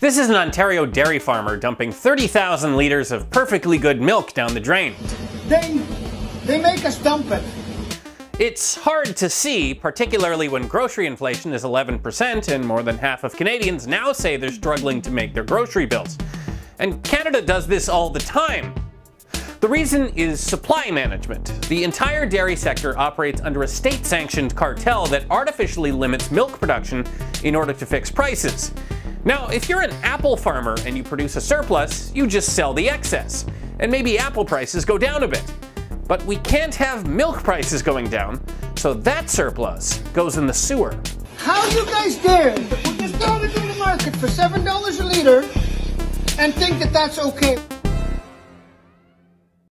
This is an Ontario dairy farmer dumping 30,000 litres of perfectly good milk down the drain. They, they make us dump it. It's hard to see, particularly when grocery inflation is 11% and more than half of Canadians now say they're struggling to make their grocery bills. And Canada does this all the time. The reason is supply management. The entire dairy sector operates under a state-sanctioned cartel that artificially limits milk production in order to fix prices. Now, if you're an apple farmer and you produce a surplus, you just sell the excess, and maybe apple prices go down a bit. But we can't have milk prices going down, so that surplus goes in the sewer. How you guys dare put this garbage in the market for $7 a liter and think that that's okay?